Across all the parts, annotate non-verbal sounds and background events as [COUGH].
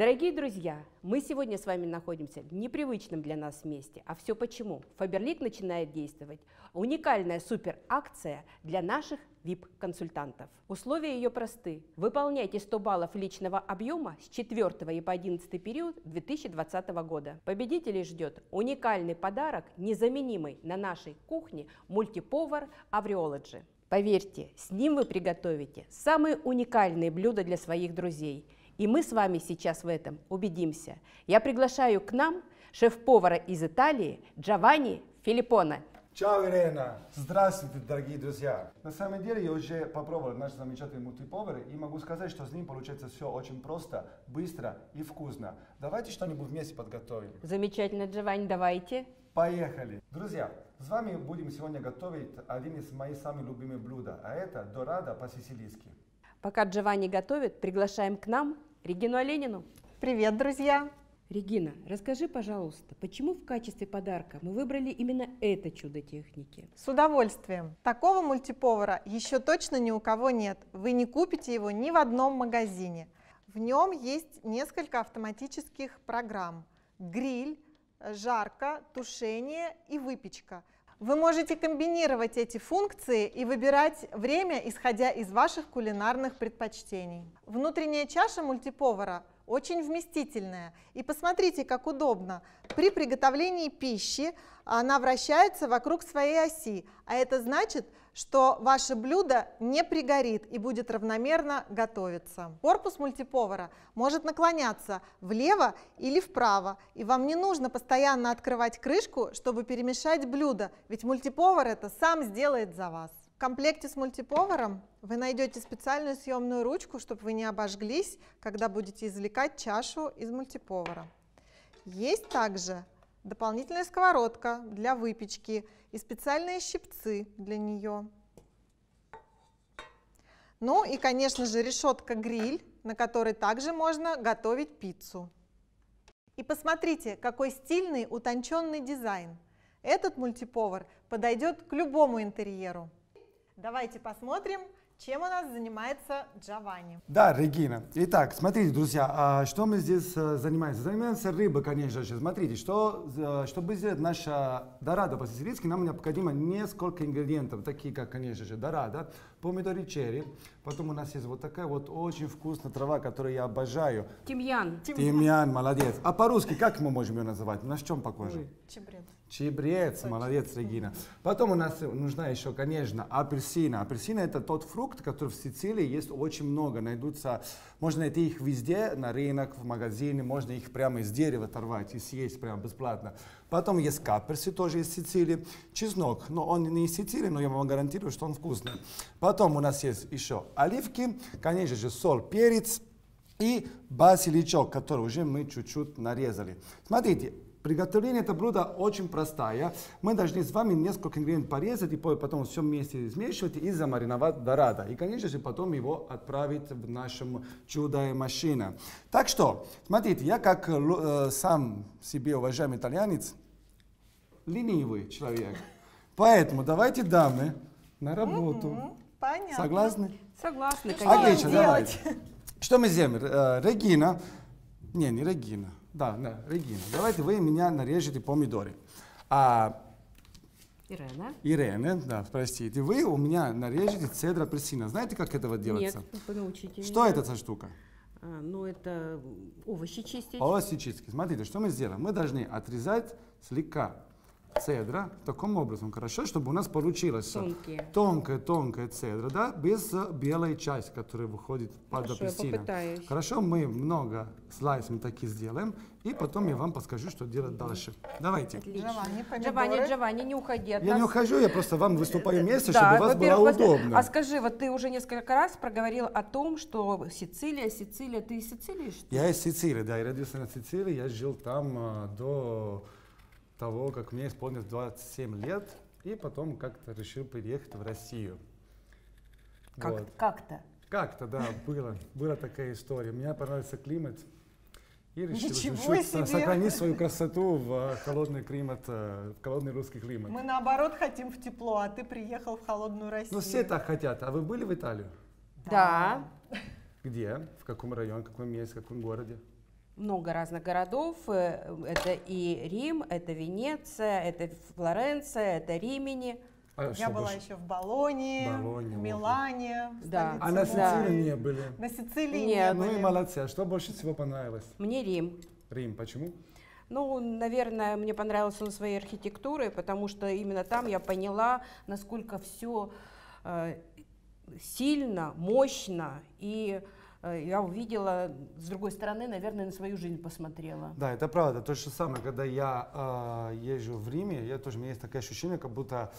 Дорогие друзья, мы сегодня с вами находимся в непривычном для нас месте. А все почему? Фаберлик начинает действовать. Уникальная суперакция для наших VIP-консультантов. Условия ее просты. Выполняйте 100 баллов личного объема с 4 и по 11 период 2020 года. Победителей ждет уникальный подарок, незаменимый на нашей кухне мультиповар Авриологи. Поверьте, с ним вы приготовите самые уникальные блюда для своих друзей – и мы с вами сейчас в этом убедимся. Я приглашаю к нам шеф-повара из Италии Джованни Филиппоне. Чао, Ирена! Здравствуйте, дорогие друзья! На самом деле я уже попробовал наш замечательный мультиповар и могу сказать, что с ним получается все очень просто, быстро и вкусно. Давайте что-нибудь вместе подготовим. Замечательно, Джованни, давайте. Поехали! Друзья, с вами будем сегодня готовить один из моих самых любимых блюд, а это дорада по-сицилийски. Пока Джованни готовит, приглашаем к нам Регину Оленину. Привет, друзья! Регина, расскажи, пожалуйста, почему в качестве подарка мы выбрали именно это чудо техники? С удовольствием. Такого мультиповара еще точно ни у кого нет. Вы не купите его ни в одном магазине. В нем есть несколько автоматических программ. Гриль, жарка, тушение и выпечка – вы можете комбинировать эти функции и выбирать время, исходя из ваших кулинарных предпочтений. Внутренняя чаша мультиповара очень вместительная. И посмотрите, как удобно. При приготовлении пищи она вращается вокруг своей оси, а это значит, что ваше блюдо не пригорит и будет равномерно готовиться. Корпус мультиповара может наклоняться влево или вправо, и вам не нужно постоянно открывать крышку, чтобы перемешать блюдо, ведь мультиповар это сам сделает за вас. В комплекте с мультиповаром вы найдете специальную съемную ручку, чтобы вы не обожглись, когда будете извлекать чашу из мультиповара. Есть также дополнительная сковородка для выпечки и специальные щипцы для нее. Ну и, конечно же, решетка-гриль, на которой также можно готовить пиццу. И посмотрите, какой стильный утонченный дизайн. Этот мультиповар подойдет к любому интерьеру. Давайте посмотрим, чем у нас занимается Джованни? Да, Регина. Итак, смотрите, друзья, а что мы здесь э, занимаемся? Занимаемся рыбой, конечно же. Смотрите, что, э, чтобы сделать наша дорада по-сицилийски, нам необходимо несколько ингредиентов, такие как, конечно же, дорада, помидоры черри, потом у нас есть вот такая вот очень вкусная трава, которую я обожаю. Тимьян. Тимьян, Тимьян молодец. А по-русски как мы можем ее называть? На чем похоже? Чебрец. Чебрец, молодец, Регина. Потом у нас нужна еще, конечно, апельсина. Апельсина это тот фрукт, который в Сицилии есть очень много. Найдутся, можно найти их везде, на рынок, в магазине, можно их прямо из дерева оторвать и съесть прямо бесплатно. Потом есть каперси, тоже из Сицилии. Чеснок, но он не из Сицилии, но я вам гарантирую, что он вкусный. Потом у нас есть еще оливки, конечно же, соль, перец и базиличок, который уже мы чуть-чуть нарезали. Смотрите, Приготовление этого блюда очень простое. Мы должны с вами несколько ингредиентов порезать и потом все вместе смешивать и замариновать до рада. И, конечно же, потом его отправить в нашу чудо-машину. Так что, смотрите, я как э, сам себе уважаемый итальянец, ленивый человек. Поэтому давайте, дамы, на работу. Понятно. Согласны? Согласны, конечно. Отлично, давайте. Что мы сделаем? Э, Регина, не, не Регина, да, да, Регина, давайте вы меня нарежете помидоры. А Ирена. Ирена, да, простите, вы у меня нарежете цедра апельсина. Знаете, как этого делается? Нет, научите Что меня. это за штука? А, ну, это овощи чистить. Овощи чистки. Смотрите, что мы сделаем? Мы должны отрезать слегка цедра таким образом, хорошо, чтобы у нас получилось Тонкие. тонкая, тонкая цедра, да, без белой части, которая выходит под апельсином. Хорошо, мы много слайсов такие сделаем, и потом я вам подскажу, что делать дальше. Давайте. Отлично. Джованни. Джованни, Джованни, не уходи от Я нас. не ухожу, я просто вам выступаю вместе, Да, чтобы у вас было удобно. А скажи, вот ты уже несколько раз проговорил о том, что Сицилия, Сицилия, ты из Сицилии, что? Я из Сицилии, да, я родился на Сицилии, я жил там а, до того, как мне исполнилось 27 лет, и потом как-то решил переехать в Россию. Как, Вот. Как-то. Как-то, да, было, была такая история. Мне понравился климат, и решил Ничего чуть-чуть себе! сохранить свою красоту в а, холодный климат, а, в холодный русский климат. Мы наоборот хотим в тепло, а ты приехал в холодную Россию. Ну, все так хотят. А вы были в Италии? Да. Где? В каком районе, в каком месте, в каком городе? Много разных городов. Э, Это и Рим, это Венеция, это Флоренция, это Римени. А Я была больше? еще в Болонии, Болонье, в. Милане, в Да. А на Да. Сицилии не были? На Сицилии Нет. не Ну и были. молодцы. А что больше всего понравилось? Мне Рим. Рим. Почему? Ну, наверное, мне понравился он своей архитектурой, потому что именно там я поняла, насколько все сильно, мощно, и э, я увидела, с другой стороны, наверное, на свою жизнь посмотрела. Да, это правда. То же самое, когда я э, езжу в Риме, я тоже, у меня есть такое ощущение, как будто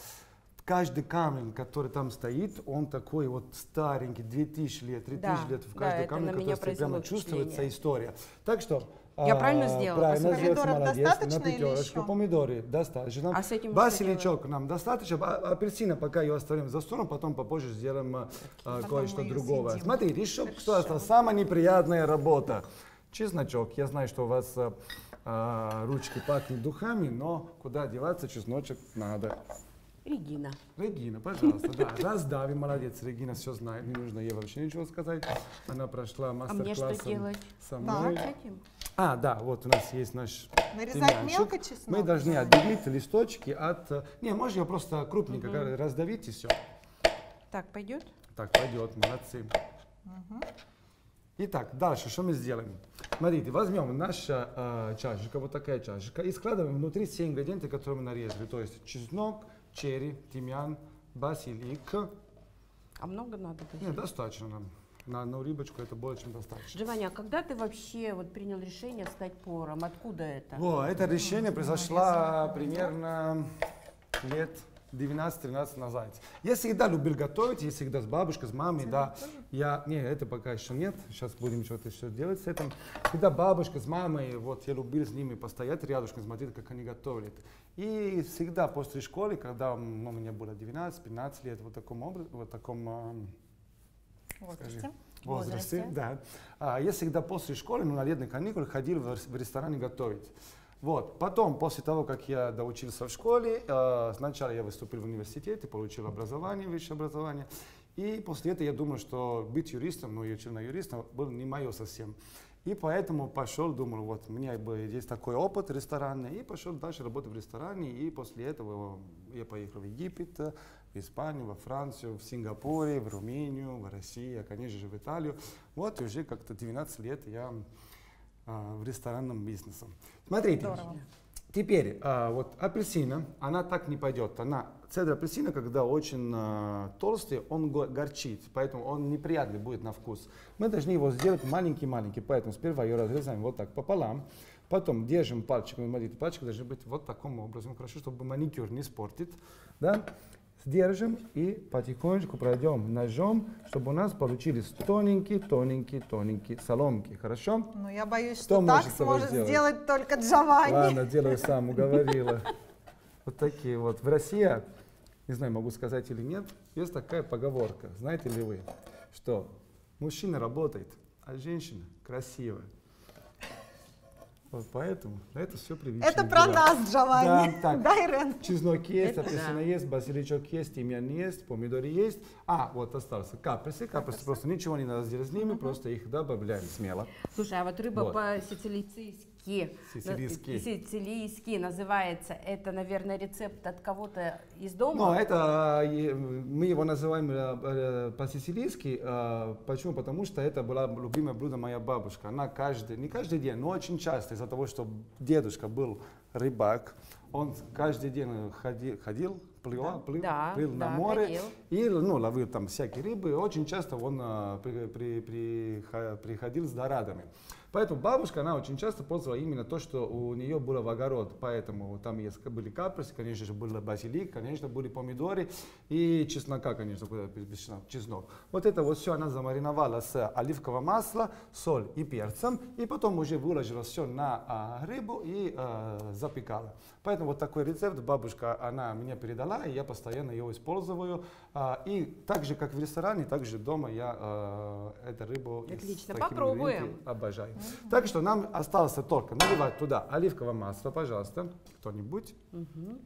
каждый камень, который там стоит, он такой вот старенький, 2000 лет, 3000 Да, лет, в да, каждый это камень, который стоит, прямо чувствуется история. Так что... Я а, правильно сделала? Правильно сделала, молодец. достаточно На или пятерочку. еще? Помидоры достаточно. А с этим что Базиличок нам достаточно. А- Апельсина пока ее оставим за сторону, потом попозже сделаем а, а, Потом кое-что другого. съедим. Смотрите, еще что осталось. Самая неприятная работа. Чесночок. Я знаю, что у вас а, а, ручки пахнут духами, но куда деваться, чесночек надо. Регина. Регина, пожалуйста, да, раздавим, молодец, Регина все знает, не нужно ей вообще ничего сказать. Она прошла А мастер-класс мне что делать? со Да. мной. С этим? А, да, вот у нас есть наш Нарезать тимьянчик. мелко чеснок? Мы должны отделить листочки от... э, Не, можно ее просто крупненько Мгм. раздавить и все. Так, пойдет? Так, пойдет, молодцы. Итак, дальше что мы сделаем? Смотрите, возьмем наша э, чашечка, вот такая чашечка, и складываем внутри все ингредиенты, которые мы нарезали. То есть чеснок, черри, тимьян, базилик. А много надо? Нет, достаточно нам. На одну рыбочку это более чем достаточно. Джованни, а когда ты вообще вот принял решение стать поваром? Откуда это? Во, это решение произошло примерно лет 12-13 назад. Я всегда любил готовить, я всегда с бабушкой, с мамой, да. Я, не, это пока еще нет, сейчас будем что-то еще делать с этим. Всегда бабушка с мамой, вот я любил с ними постоять рядышком, смотреть, как они готовят. И всегда после школы, когда ну, меня было 12-15 лет, вот таком образе, вот таком Возрасте. возрасте, Возрасте. да. А, я всегда после школы, ну, на летные каникулы ходил в, в ресторане готовить. Вот. Потом, после того, как я доучился в школе, э, сначала я выступил в университете, получил образование, высшее образование. И после этого я думал, что быть юристом, ну, я учил на юриста, было не мое совсем. И поэтому пошел, думал, вот, у меня есть такой опыт ресторанный, и пошел дальше работать в ресторане. И после этого я поехал в Египет, в Испанию, во Францию, в Сингапуре, в Румынию, в Россию, а, конечно же, в Италию. Вот и уже как-то 12 лет я а, в ресторанном бизнесе. Смотрите, Здорово. теперь а, вот апельсина, она так не пойдет. Она, цедр апельсина, когда очень а, толстый, он го- горчит, поэтому он неприятный будет на вкус. Мы должны его сделать маленький-маленький, поэтому сперва ее разрезаем вот так пополам, потом держим пальчиком, смотрите, пальчик должен быть вот таким образом, хорошо, чтобы маникюр не испортить, да? Держим и потихонечку пройдем ножом, чтобы у нас получились тоненькие, тоненькие, тоненькие соломки, хорошо? Ну, я боюсь, Кто что так сможет сделать? сделать только Джованни. Ладно, делаю сам, [LAUGHS] уговорила. Вот такие вот. В России, не знаю, могу сказать или нет, есть такая поговорка. Знаете ли вы, что мужчина работает, а женщина красивая. Вот поэтому это все привычно. Это про нас, Джованни. Да, так. [LAUGHS] Да, Ирен? Чеснок есть, да. есть, базиличок есть, тимьян есть, помидоры есть. А, вот остался каперсы. Каперсы просто ничего не надо сделать с ними, просто их добавляем смело. Слушай, а вот рыба Вот. по-сицилийски, Сицилийски. сицилийски называется, это, наверное, рецепт от кого-то из Ну, дома? это э, мы его называем э, э, по-сицилийски. э, Почему? Потому что это была любимое блюдо моя бабушка. Она каждый, не каждый день, но очень часто из-за того, что дедушка был рыбак, он каждый день ходил, ходил плыл, плыл, Да, плыл на да, море ходил. и ну, ловил там всякие рыбы. Очень часто он э, при- при- приха- приходил с дорадами. Поэтому бабушка, она очень часто пользовала именно то, что у нее было в огород. Поэтому там есть, были каперсы, конечно же, был базилик, конечно, были помидоры и чеснока, конечно, чеснок-. Вот это вот все она замариновала с оливкового масла, соль и перцем, и потом уже выложила все на а, рыбу и а, запекала. Поэтому вот такой рецепт бабушка, она мне передала, и я постоянно его использую. А, и так же, как в ресторане, так же дома я а, эту рыбу Отлично, попробуем. ингредиентами Так что нам осталось только наливать туда оливковое масло, пожалуйста, кто-нибудь. Мгм.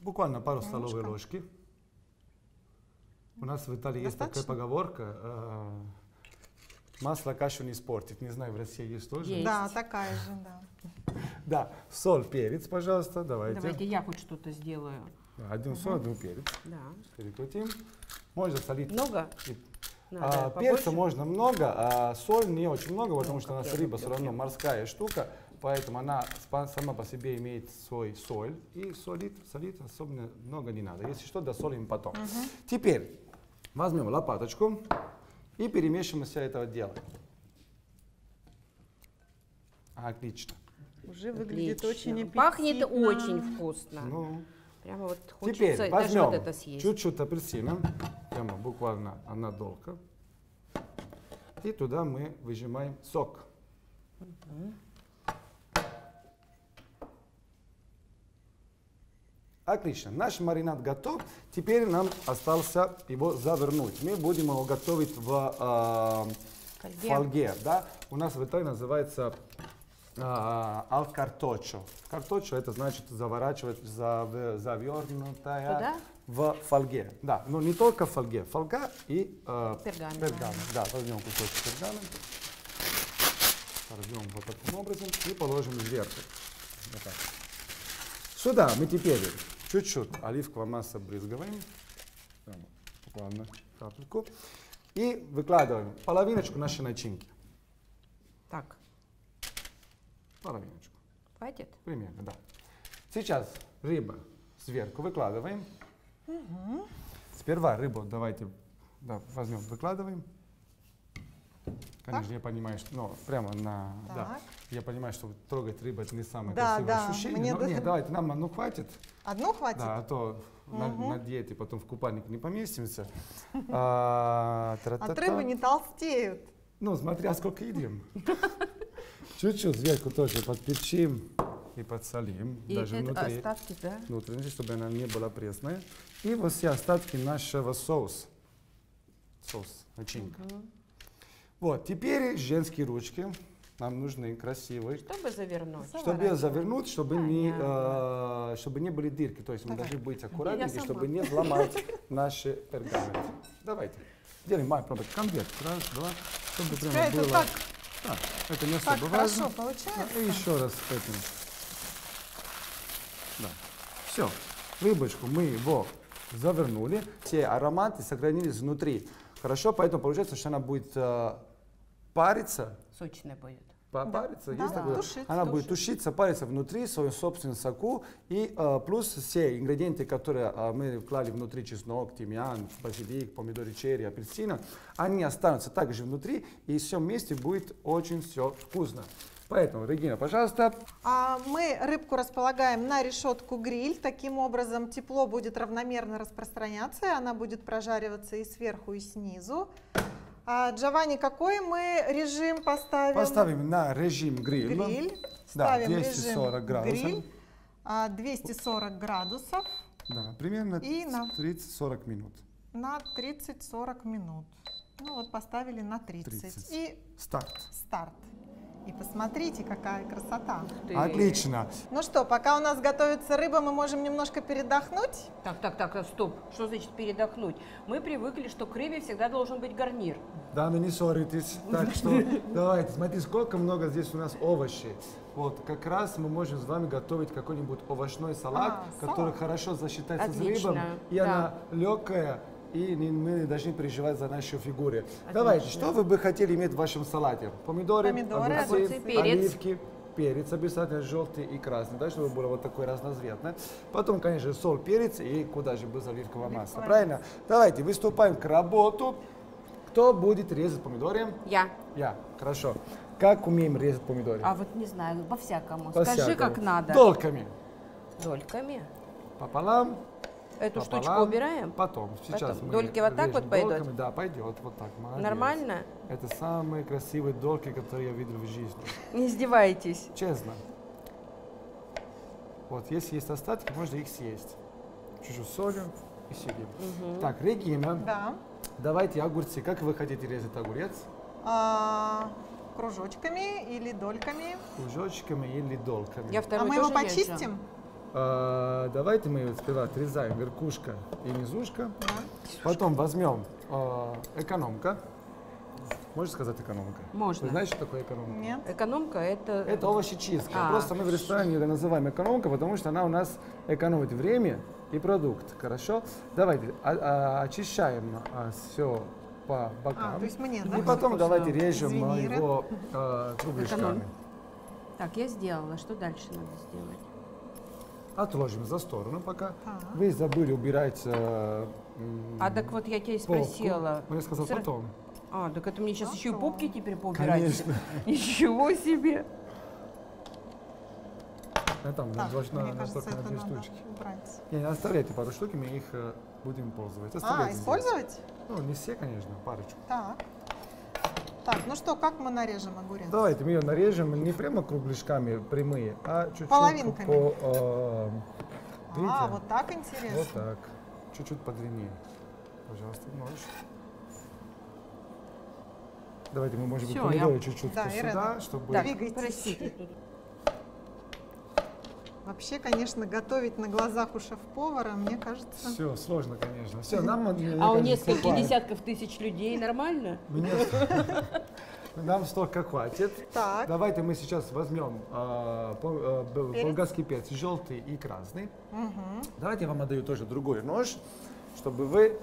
Буквально пару столовой ложки. У нас в Италии есть такая Достаточно? поговорка. э, Масло кашу не испортит. Не знаю, в России есть тоже? Есть. Да, такая же, да. Да. Соль, перец, пожалуйста, давайте. Давайте я хоть что-то сделаю. Один соль, один перец. Да. Перекрутим. Можно солить. Много? И- Надо А, побольше? перца можно много, а соль не очень много, потому Ну, что у нас рыба все равно морская штука, поэтому она сама по себе имеет свой соль. И солит, солит особенно много не надо. Если что, досолим потом. Теперь возьмем лопаточку и перемешиваем все это дело. Отлично. Уже выглядит Отлично. очень аппетитно. Пахнет очень вкусно. Ну, Прямо вот теперь хочется даже возьмем вот это съесть. чуть-чуть апельсина, прямо буквально одна долка. И туда мы выжимаем сок. Отлично, наш маринад готов. Теперь нам остался его завернуть. Мы будем его готовить в э, Фольге. фольге. Да? У нас в Италии называется ал карточо. Карточо это значит заворачивать, зав- завернутая Туда? в фольге. Да, но не только в фольге. Фольга и э, Пергамент. Да, возьмем кусочек пергамента, порвем вот таким образом и положим сверху. Вот так. Сюда мы теперь чуть-чуть оливкового масла брызгаем. Прямо Буквально капельку. И выкладываем половиночку нашей начинки. Так, Половиночку. хватит? Примерно, да. Сейчас рыба сверху выкладываем. Сперва рыбу давайте да, возьмем, выкладываем. Конечно, я понимаю, что ну, прямо на... Да, Так. я понимаю, что трогать рыбу это не самое Да, красивое да, ощущение. мне но да- нет, давайте, нам ну хватит. Одну хватит? Да, а то на, на диете потом в купальник не поместимся. [LAUGHS] А, От рыбы не толстеют. Ну, смотря сколько едим. [LAUGHS] Чуть-чуть сверху тоже подперчим и подсолим. И даже это внутри. остатки, да? внутренности, чтобы она не была пресная. И вот все остатки нашего соуса. Соус, начинка. Вот, теперь женские ручки нам нужны красивые. Чтобы завернуть. Чтобы завернуть, чтобы не, э, чтобы не были дырки. То есть мы должны быть аккуратненькие, сама. чтобы не сломать [LAUGHS] наши пергаменты. Давайте. Делаем май пробовать конверт. Раз, два. Чтобы прямо было. так, Да, это не так особо хорошо важно. получается. И еще раз этим. Да. Все. Рыбочку мы его завернули. Все ароматы сохранились внутри. Хорошо, поэтому получается, что она будет э, париться. Сочная будет. Па- Париться, да, есть такое? тушить, она будет тушить. тушиться, париться внутри в своем собственном соку. И э, плюс все ингредиенты, которые э, мы вклали внутри, чеснок, тимьян, базилик, помидоры черри, апельсина, они останутся также внутри, и все вместе будет очень все вкусно. Поэтому, Регина, пожалуйста, А мы рыбку располагаем на решетку гриль. Таким образом тепло будет равномерно распространяться, и она будет прожариваться и сверху, и снизу. А, Джованни, какой мы режим поставим? Поставим на режим гриль. гриль. Да, Ставим 240 режим градусов. гриль. а, 240 градусов Да, примерно И на- 30-40 минут. на 30-40 минут. Ну вот поставили на 30. 30. И Старт. старт. И посмотрите, какая красота. Отлично. Ну что, пока у нас готовится рыба, мы можем немножко передохнуть. Так, так, так, а, стоп. Что значит передохнуть? Мы привыкли, что к рыбе всегда должен быть гарнир. Да, ну не ссоритесь. [LAUGHS] Так что давайте, смотри, сколько много здесь у нас овощей. Вот, как раз мы можем с вами готовить какой-нибудь овощной салат, А, который салат. хорошо сочетается Отлично, с рыбой, и да. она легкая, и мы не должны переживать за нашу фигуру. Давайте, что вы бы хотели иметь в вашем салате? Помидоры, Помидоры, огурцы, перец. оливки, перец обязательно желтый и красный, да, чтобы было вот такое разноцветное. Потом, конечно, соль, перец и куда же без оливкового масла, правильно? Давайте, выступаем к работу. Кто будет резать помидоры? Я. Я. Хорошо. Как умеем резать помидоры? А вот не знаю, по-всякому. По-всякому. Скажи, как надо. Дольками. Дольками. Пополам. Эту пополам. штучку убираем? Потом. Сейчас Потом. мы Дольки вот так вот пойдут? дольками. Да, пойдет. Вот так. Молодец. Нормально? Это самые красивые дольки, которые я видел в жизни. Не издевайтесь. Честно. Вот, если есть остатки, можно их съесть. Чуть-чуть солью и съедим. Так, Регина, Да. давайте огурцы. Как вы хотите резать огурец? А, кружочками или дольками. Кружочками или долками? Я А второй мы его тоже режу. А, давайте мы его сперва отрезаем верхушка и низушка. Да. Потом возьмем а, экономка. Можешь сказать экономка? Можно. Вы знаешь, что такое экономка? Нет? Экономка это... Это овощечистка. А. Просто мы в ресторане ее называем экономка, потому что она у нас экономит время и продукт. Хорошо? Давайте а- а, очищаем все по бокам. А, то есть мне, да? и потом давайте режем Извини, Ира. его э, кругляшками. Эконом. Так, я сделала. Что дальше надо сделать? Отложим за сторону пока. Так. Вы забыли убирать э, А так вот я тебя и попку. спросила. Ну, я сказал Сра- потом. А, так это мне сейчас еще и Потом. попки теперь поубирать? Конечно. [LAUGHS] Ничего себе! А там Так, должна мне кажется, настолько на две штучки. убрать. Не, оставляйте пару штук, мы их э, будем пользоваться. А, Оставляйте здесь. использовать? Ну, не все, конечно, парочку. Так. Так, ну что, как мы нарежем огурец? Давайте мы ее нарежем не прямо кругляшками прямые, а чуть-чуть Половинками. по... э, видите? А, вот так интересно. Вот так. Чуть-чуть подлиннее. Пожалуйста, нож. Давайте мы, может быть, помидоры я- чуть-чуть Да, сюда, чтобы... Так, Двигайтесь. Вообще, конечно, готовить на глазах у шеф-повара, мне кажется... Все, сложно, конечно. Все, нам... А у нескольких хватит. десятков тысяч людей нормально? Мне- [LAUGHS] Нам столько хватит. Так, Давайте мы сейчас возьмем э, э, болгарский перец, желтый и красный. мгм. Давайте я вам отдаю тоже другой нож, чтобы вы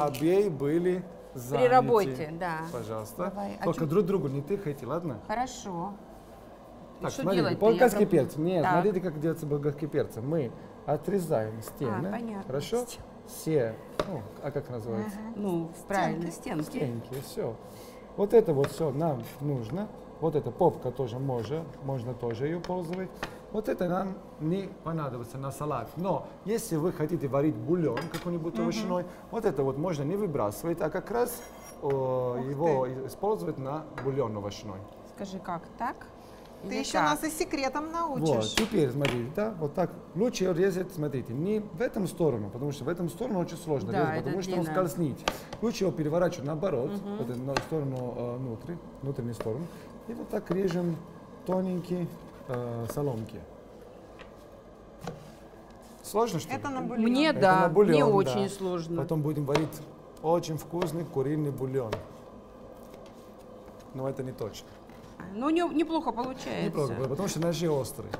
обеи были заняты. При работе, да. Пожалуйста. Давай. А Только чё- друг другу не тыкайте, ладно? Хорошо. Так, что смотрите, делать-то? болгарский Я перец. Нет, Так. смотрите, как делается болгарский перец. Мы отрезаем стены. А, понятно. Хорошо? Все. Ну, а как называется? Ну, правильно, стенки. Стенки, все. Вот это вот все нам нужно. Вот эта попка тоже можно, можно тоже ее пользовать. Вот это нам не понадобится на салат. Но если вы хотите варить бульон какой-нибудь овощной, вот это вот можно не выбрасывать, а как раз о, его использовать на бульон овощной. Скажи, как, так? Ты еще так? нас и секретом Вот, научишь. теперь смотрите, да, вот так лучше резать, смотрите, не в эту сторону, потому что в эту сторону очень сложно Да, резать, потому что он скользнет. Лучше его переворачивать наоборот, вот эту на сторону э, внутрь, внутреннюю сторону, и вот так режем тоненькие э, соломки. Сложно что ли? Это на бульон. Мне Это да, на бульон, мне да. очень сложно. Потом будем варить очень вкусный куриный бульон. Но это не точно. Ну, не- неплохо получается. Неплохо, потому что ножи острые.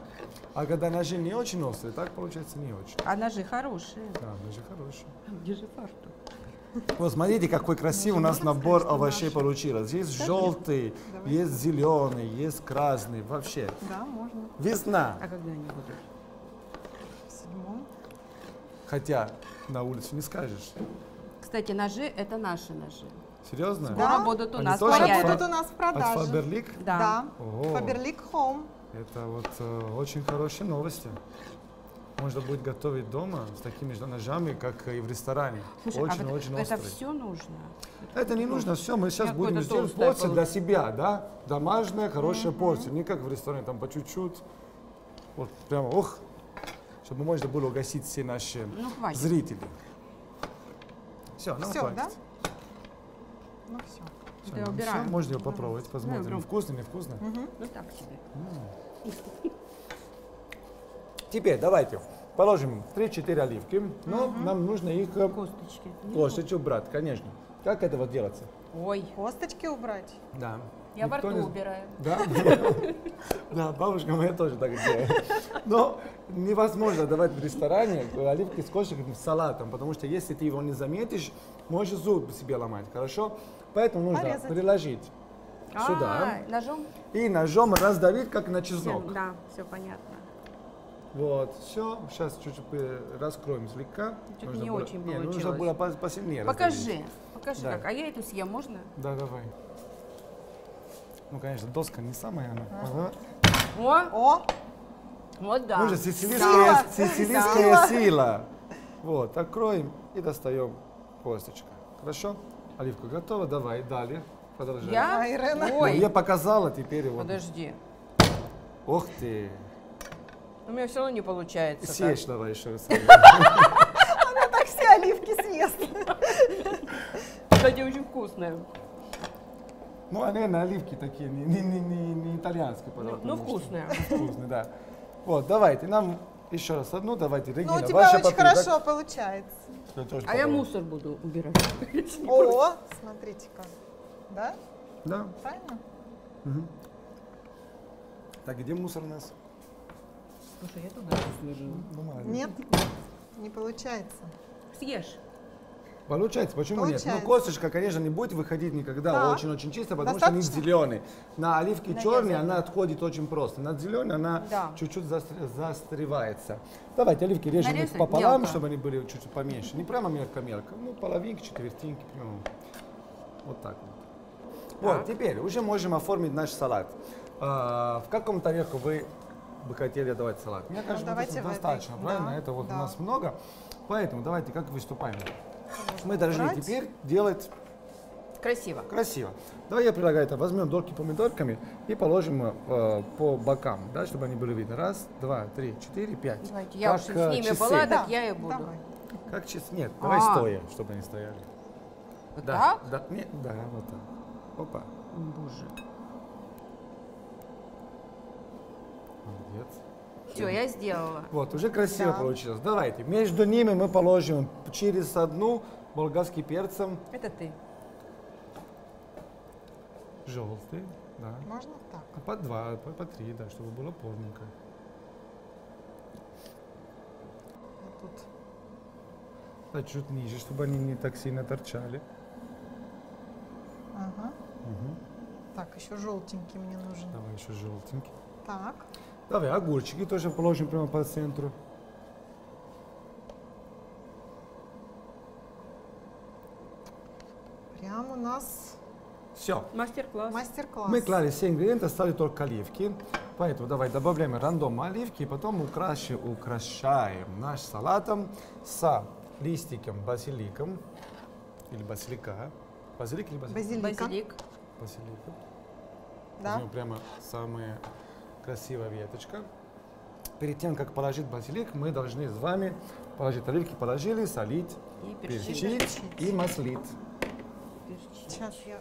А когда ножи не очень острые, так получается не очень. А ножи хорошие. Да, ножи хорошие. Где же фартук? Вот смотрите, какой красивый у нас набор овощей наши? получилось. Есть желтый, Давай. есть зеленый, есть красный. Вообще, Да, можно. весна. А когда они будут? В седьмом. Хотя на улице не скажешь. Кстати, ножи – это наши ножи. Серьезно? Скоро Да. будут у Они нас Скоро от появятся. будут у нас в От продаже. Фаберлик? Да. Да. Ого, Фаберлик Home. это вот э, очень хорошие новости. Можно будет готовить дома с такими же ножами, как и в ресторане. Слушай, а вот Очень-очень это все нужно? Это не нужно, все, мы сейчас будем делать толстое порцию для себя, да? Домашняя, хорошая Мгм. порция, не как в ресторане, там по чуть-чуть. Вот прямо, ох, чтобы можно было угостить все наши Ну, хватит. зрители. Все, нам Все, хватит. да? Ну все. Всё, Да, нам убираем. всё, можно его попробовать, Да, посмотрим, уберем. вкусно, невкусно. Ну, так себе. Теперь давайте положим 3-4 оливки, но нам нужно их э, Косточки. косточку брать, конечно. Как это вот делается? Ой, Косточки убрать. Да. Я во рту не- убираю. Да? [LAUGHS] Да, бабушка моя тоже так делает. Но невозможно давать в ресторане оливки с косточками с салатом, потому что если ты его не заметишь, можешь зуб себе ломать, хорошо? Поэтому нужно Порезать. приложить сюда А, ножом? и ножом раздавить, как на чеснок. Да, все понятно. Вот, все. Сейчас чуть-чуть раскроем слегка. Что-то не было- очень не, нужно получилось. было пос- посильнее раздавить. Покажи, покажи Да. как. А я эту съем, можно? Да, давай. Ну, конечно, доска не самая она. Ага. О, О, вот да. Мы же сицилийская, Сила. сицилийская сила. Вот, откроем и достаем косточка. Хорошо? Оливка готова? Давай, далее. Продолжай. Я? А, Ирена? Ну, Ой, я показала, теперь вот. подожди. Ох ты. У меня все равно не получается. так. Съешь давай еще раз. [LAUGHS] она так все оливки съест. Кстати, очень вкусная. Ну, а, наверное, оливки такие, не, не, не, не, не итальянские, Ну, пожалуйста. ну, вкусная. Вкусные, да. Вот, давайте, нам еще раз одну, давайте, Регина, Ну, у тебя ваша очень попытка. хорошо получается. Я тоже А я попробую. мусор буду убирать. [LAUGHS] О, смотрите-ка. Да? Да. Правильно? Мгм. Так, где мусор у нас? Слушай, я туда сложила. Ну, молодец. Нет? Не получается. Съешь. Получается, почему нет? Получается. Ну, косточка, конечно, не будет выходить никогда Да. очень-очень чисто, потому что они Достаточно? зеленые. На оливке черный Нарезанный. она отходит очень просто. На зеленый она Да. чуть-чуть застр- застревается. Давайте оливки режем их пополам, мелко. чтобы они были чуть-чуть поменьше. Не прямо мелко-мелко, ну, половинки, четвертинки. Ну, вот так вот. Вот, теперь уже можем оформить наш салат. А, в каком тарелку вы бы хотели давать салат? Мне кажется, Ну, давайте это в этой. достаточно, правильно? Да, Это вот да. у нас много. Поэтому давайте как выступаем. Мы должны убрать. теперь делать Красиво. красиво. Давай я предлагаю это. Возьмем дольки помидорками и положим э, по бокам, да, чтобы они были видны. Раз, два, три, четыре, пять. Давайте, я Как, уж э, с ними часы. была, Да, так я и буду. давай. Как часы? Нет, давай А. стоя, чтобы они стояли. Вот да, так? Да, нет, да, вот так. Опа, Боже. молодец. Все, я сделала. Вот, уже красиво Да. получилось. Давайте. Между ними мы положим через одну болгарский перцем Это ты. желтый, да. Можно так. А по два, по, по три, да, чтобы было полненько. Вот тут. Да, чуть ниже, чтобы они не так сильно торчали. Ага. Мгм. Так, еще желтенький мне нужен. Давай еще желтенький. Так. Давай огурчики тоже положим прямо по центру. Прям у нас Все. Мастер-класс. мастер-класс. Мы клали все ингредиенты, остались только оливки. Поэтому давай добавляем рандом оливки, и потом украши, украшаем наш салатом с листиком базиликом. Или базилика. Базилик или базилик? Базилика. Базилик. Базилика. Да. Возьмем прямо самая красивая веточка. Перед тем, как положить базилик, мы должны с вами положить оливки, положили, солить, И перчить. перчить и маслить. Перчить. Сейчас я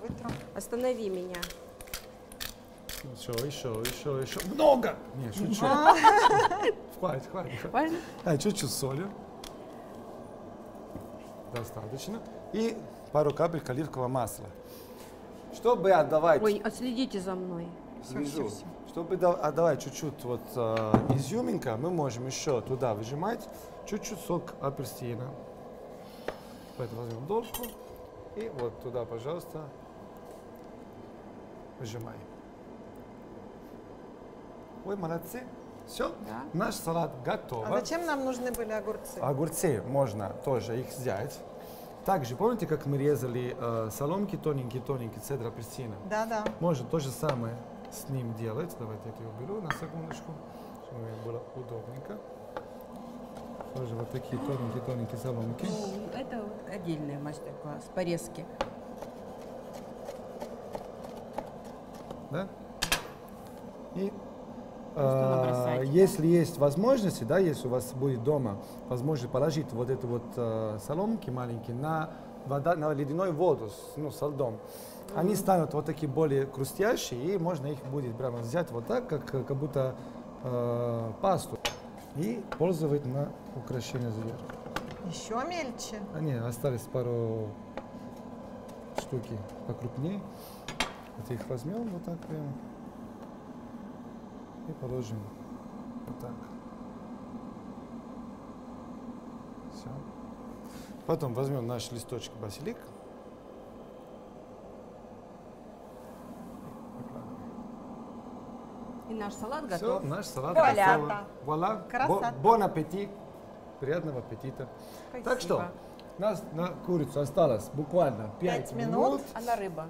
вытру. Останови меня. Еще, еще, еще, еще. Много! Не, шучу. [LAUGHS] Хватит, хватит. Правильно? А, чуть-чуть соли. Достаточно. И пару капель оливкового масла. Чтобы отдавать... Ой, отследите за мной. Вижу. Чтобы да- отдавать чуть-чуть вот э, изюминка, мы можем еще туда выжимать чуть-чуть сок апельсина. Поэтому возьмем дольку и вот туда, пожалуйста, выжимаем. Ой, молодцы. Все, Да. наш салат готов. А зачем нам нужны были огурцы? Огурцы можно тоже их взять. Также, помните, как мы резали э, соломки тоненькие-тоненькие, цедр апельсина? Да-да. Можно то же самое с ним делать. Давайте я это уберу на секундочку, чтобы было удобненько. Тоже вот такие тоненькие-тоненькие соломки. Ну, это вот отдельный мастер-класс. Порезки. Да? И э, если есть возможности, да, если у вас будет дома возможность положить вот эти вот э, соломки маленькие на, вода, на ледяной воду, с, ну, со льдом, они станут вот такие более хрустящие, и можно их будет прямо взять вот так, как, как будто э, пасту, и пользовать на украшение сверху. Еще мельче. А не, остались пару штуки покрупнее. Вот их возьмем вот так прямо. И положим вот так. Все. Потом возьмем наш листочек базилик. И наш салат Все, готов. наш салат Вуаля. готов. Вуаля. Красота. Бон аппетит. Приятного аппетита. Так что, Спасибо. нас на курицу осталось буквально 5 Пять минут. минут. А на рыба?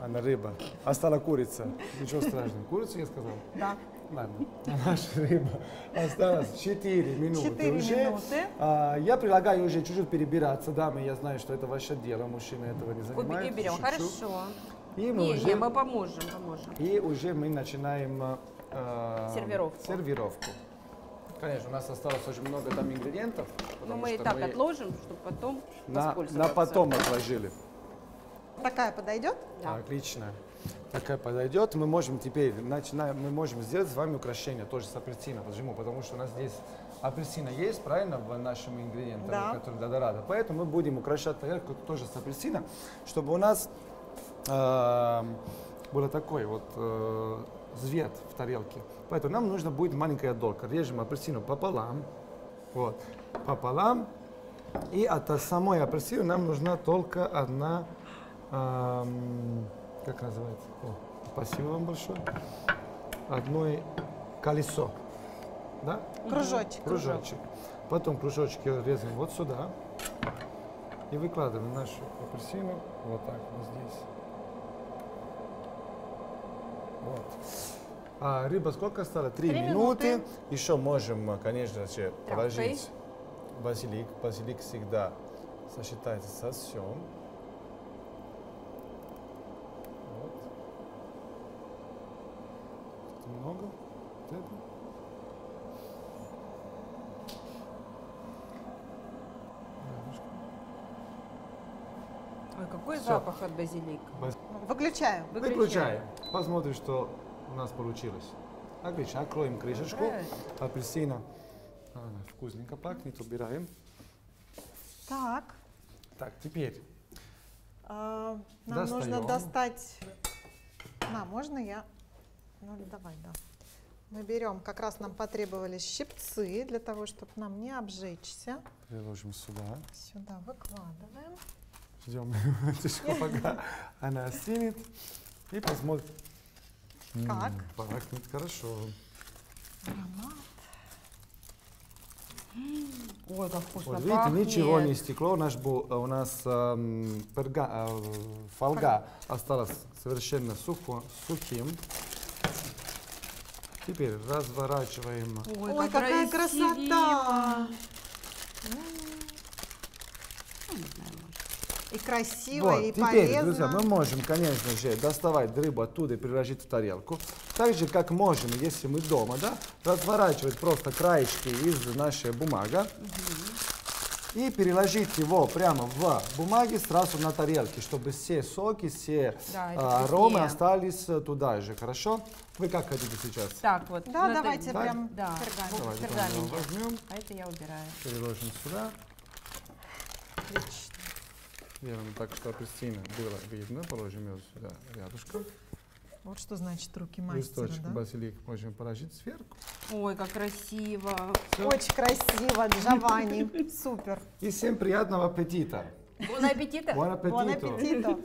Она рыба. А стала курица. Ничего страшного. Курицу я сказал? Да. Ладно. Наша рыба. Осталось 4 минуты Четыре уже. минуты. А, я предлагаю уже чуть-чуть перебираться. Дамы, я знаю, что это ваше дело. Мужчины этого не занимаются. и берем. Хорошо. И мы, Не, уже, не, мы поможем, поможем. и уже мы начинаем э, Сервировку. сервировку. Конечно, у нас осталось очень много там ингредиентов. Но Ну, мы и так отложим, чтобы потом на, на потом отложили. Такая подойдет? Да. Отлично. Такая подойдет. Мы можем теперь начинаем, мы можем сделать с вами украшение тоже с апельсина. Почему? Потому что у нас здесь апельсина есть, правильно, в нашем ингредиенте, Да. который додорадо. Поэтому мы будем украшать тарелку тоже с апельсина, чтобы у нас э, было такой вот э, цвет в тарелке. Поэтому нам нужно будет маленькая долка. Режем апельсину пополам, вот, пополам. И от самой апельсины нам нужна только одна, эм, как называется? О, спасибо вам большое. Одно колесо, да? Кружочек. Кружочек. Потом кружочки резаем вот сюда. И выкладываем нашу апельсину вот так вот здесь. Вот. А рыба сколько осталось? Три, Три минуты. минуты. Еще можем, конечно же, положить базилик. Базилик всегда сочетается со всем. Вот. Тут много. Вот это. Рядышком. Ой, какой От базилика. Выключаю. Выключаем. Посмотрим, что у нас получилось. Отлично. Откроем крышечку. Апельсина. Она вкусненько пахнет. Убираем. Так, Так, теперь а, нам нужно Достаем. достать... На, можно я? Ну, давай, да. Мы берем, как раз нам потребовались щипцы для того, чтобы нам не обжечься. приложим сюда. Сюда выкладываем. Ждем [LAUGHS] пока она остынет. И посмотрим. М, Как? Пахнет хорошо. Аромат. Ой, как вкусно Вот видите, пахнет. ничего не стекло. У нас, был, у нас эм, перга- э, фольга осталась совершенно сухо, сухим. Теперь разворачиваем. Ой, Ой, как какая красиво. красота! Ну, не знаю, может. И красиво, Вот, и теперь, полезно. друзья, мы можем, конечно же, доставать рыбу оттуда и переложить в тарелку. Так же, как можем, если мы дома, да, разворачивать просто краешки из нашей бумаги и переложить его прямо в бумаге сразу на тарелке, чтобы все соки, все Да, а, аромы остались э, туда же, хорошо? Вы как хотите сейчас? Так, вот. Да, ну, давайте Так? прям Да. пергамент. Давайте пергаменте. возьмем, А это я убираю. переложим сюда. Отлично. Делаем так, что апельсины было видно, положим ее сюда рядышком. Вот что значит руки мастера, Листочек да? базилик можем положить сверху. Ой, как красиво. Всё. Очень красиво, Джованни. Супер. И всем приятного аппетита! Бон аппетита. Бон аппетито.